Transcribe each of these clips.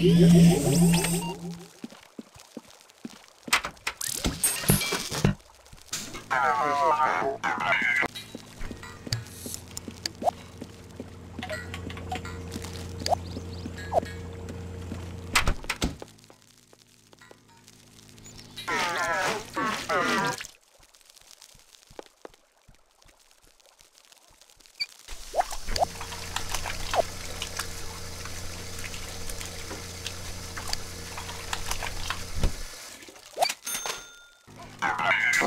Ah!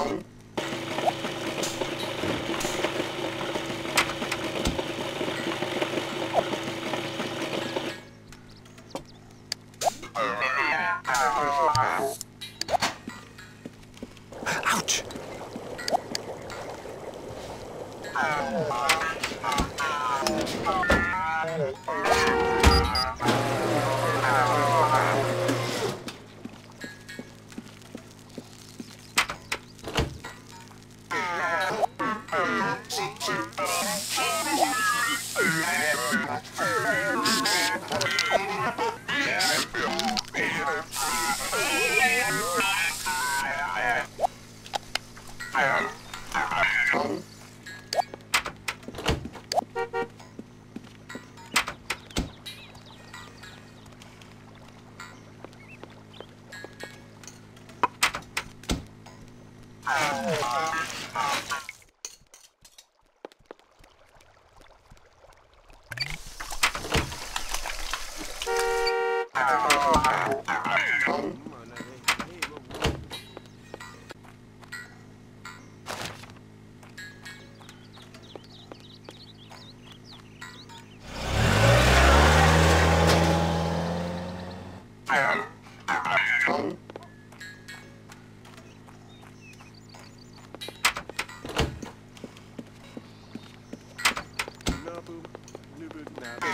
down. Ouch! Oh. Oh, home. Nabu, Nubu, Nabu.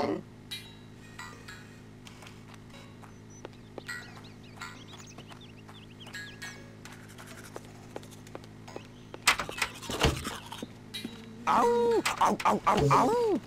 Oh. ow, ow, ow, ow, ow.